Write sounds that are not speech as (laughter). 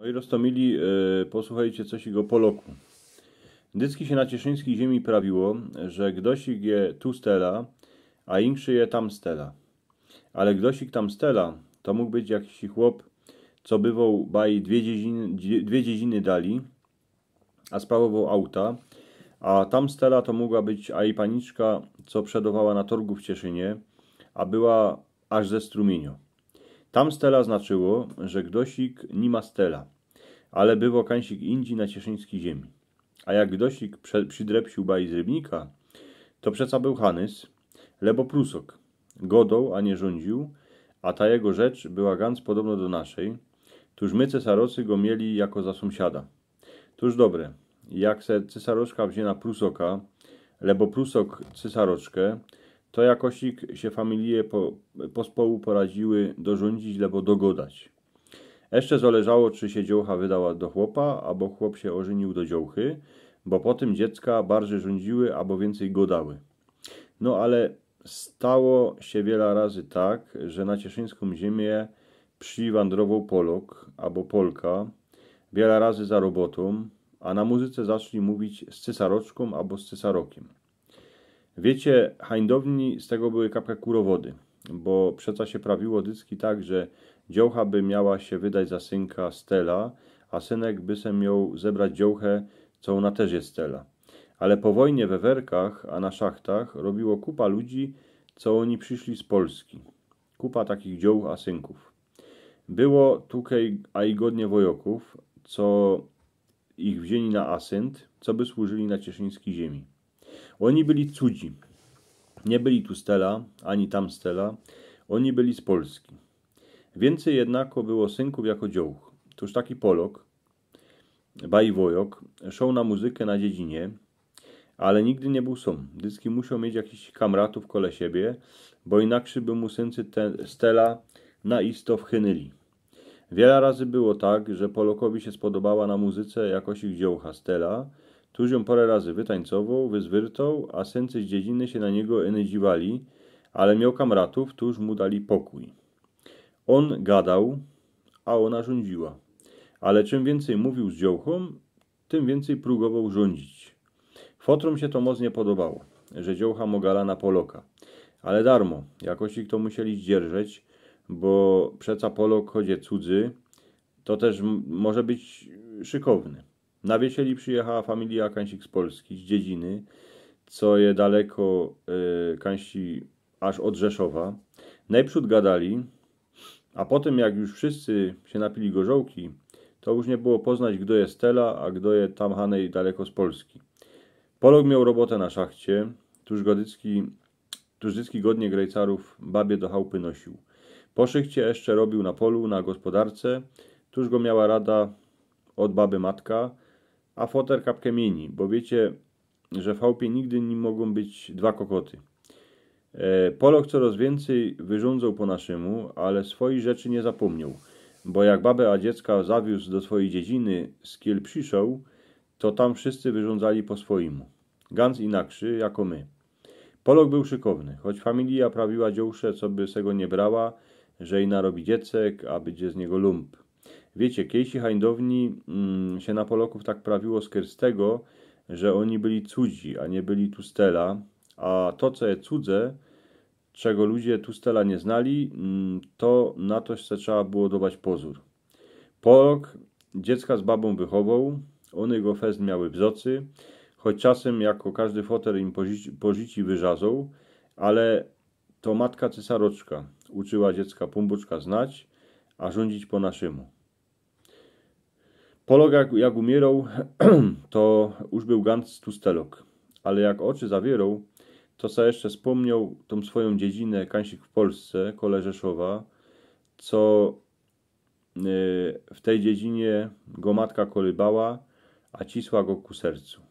Moi roztomili, e, posłuchajcie coś go Poloku. Dycki się na cieszyńskiej ziemi prawiło, że gdosik je tu stela, a inszy je tam stela. Ale gdosik tam stela, to mógł być jakiś chłop, co bywał baj dwie dziedziny, dwie dziedziny dali, a sprawował auta, a tam stela to mogła być a i paniczka, co przedowała na torgu w Cieszynie, a była aż ze strumienio. Tam stela znaczyło, że Gdosik nie ma stela, ale było kańsik indzi na cieszyńskiej ziemi. A jak Gdosik przydrepsił baj z rybnika, to przeca był Hanys, lebo Prusok. Godą, a nie rządził, a ta jego rzecz była ganz podobno do naszej, tuż my cesarocy go mieli jako za sąsiada. Tuż dobre, jak se cesaroczka wzięła Prusoka, lebo Prusok cesaroczkę, to jakosik się familie po, pospołu poradziły dorządzić lebo dogodać. Jeszcze zależało, czy się dziołcha wydała do chłopa, albo chłop się ożenił do dziołchy, bo po tym dziecka bardziej rządziły, albo więcej godały. No ale stało się wiele razy tak, że na cieszyńską ziemię przywandrował Polok albo Polka, wiele razy za robotą, a na muzyce zaczęli mówić z cesaroczką albo z cesarokiem. Wiecie, hańdowni z tego były kapkę kurowody, bo przeca się prawiło dycki tak, że dziołcha by miała się wydać za synka Stela, a synek by se miał zebrać dziołchę, co ona też jest Stela. Ale po wojnie we werkach, a na szachtach robiło kupa ludzi, co oni przyszli z Polski. Kupa takich dziołch a synków. Było tukej a i godnie wojoków, co ich wzięli na asynt, co by służyli na cieszyńskiej ziemi. Oni byli cudzi. Nie byli tu Stela, ani tam Stela. Oni byli z Polski. Więcej jednako było synków jako dziołch. Tuż taki Polok, Bajwojok, szał na muzykę na dziedzinie, ale nigdy nie był sam. Dyski musiał mieć jakichś kamratów kole siebie, bo inaczej by mu syncy Stela na isto wchynyli. Wiele razy było tak, że Polokowi się spodobała na muzyce jakoś ich dziołcha Stela, tuż ją parę razy wytańcował, wyzwyrtał, a syncy z dziedziny się na niego enydziwali, ale miał kamratów, tuż mu dali pokój. On gadał, a ona rządziła. Ale czym więcej mówił z dziołchą, tym więcej próbował rządzić. Fotrom się to mocnie podobało, że dziołcha mogala na Poloka. Ale darmo, jakoś ich to musieli zdzierżeć, bo przeca Polok chodzie cudzy, to też może być szykowny. Na wiesieli przyjechała familia Kańsik z Polski, z dziedziny, co je daleko y, Kańsi aż od Rzeszowa. Najprzód gadali, a potem jak już wszyscy się napili gorzołki, to już nie było poznać, kto jest Stella, a kto jest tam Hanej daleko z Polski. Polog miał robotę na szachcie, tuż godycki, tuż dycki godnie grejcarów babie do chałupy nosił. Po szychcie jeszcze robił na polu, na gospodarce, tuż go miała rada od baby matka, a foter kapkę mieni, bo wiecie, że w chałupie nigdy nie mogą być dwa kokoty. E, Polok coraz więcej wyrządzał po naszemu, ale swojej rzeczy nie zapomniał, bo jak babę a dziecka zawiózł do swojej dziedziny, z kiel przyszł, to tam wszyscy wyrządzali po swoimu. Gans inakszy, jako my. Polok był szykowny, choć familia prawiła dziołsze, co by se go nie brała, że i narobi dziecek, a będzie z niego lump. Wiecie, kiejsi hańdowni mm, się na Polaków tak prawiło z tego, że oni byli cudzi, a nie byli tu stela, a to, co jest cudze, czego ludzie tu stela nie znali, mm, to na to się trzeba było dodać pozór. Polok dziecka z babą wychował, one go fest miały wzocy, choć czasem jako każdy fotel im pożyci wyżazą, ale to matka cesaroczka uczyła dziecka pumbuczka znać, a rządzić po naszemu. Polog jak, jak umierał, (clears throat) to już był ganz tustelok, ale jak oczy zawierał, to co jeszcze wspomniał tą swoją dziedzinę Kańsik w Polsce, kole Rzeszowa, co y, w tej dziedzinie go matka kolybała, a cisła go ku sercu.